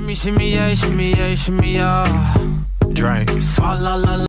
Shimmy, shimmy, yeah, shimmy, yeah, shimmy, yeah. Drink. Swalla la